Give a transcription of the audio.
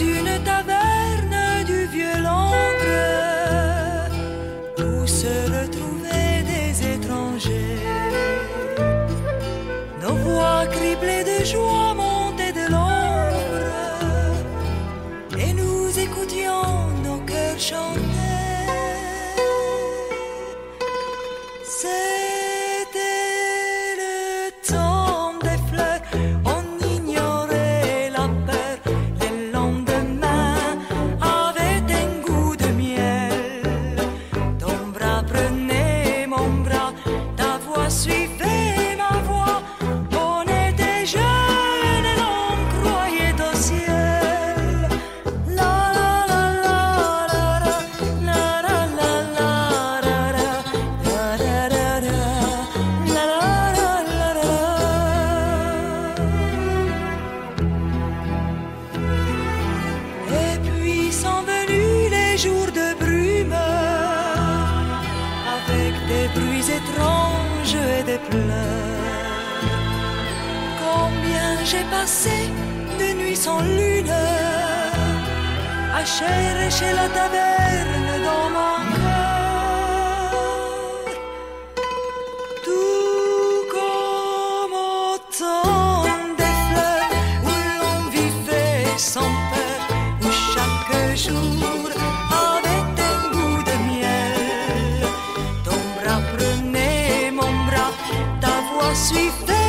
une taverne du vieux Londres où se retrouvaient des étrangers. Nos voix criblées de joie montaient de l'ombre et nous écoutions nos cœurs chanter. Bruits étranges et des pleurs. Combien j'ai passé de nuits sans lune à chercher la taverne dans mon cœur. Tout comme au temps des fleurs où l'on vivait sans posso e.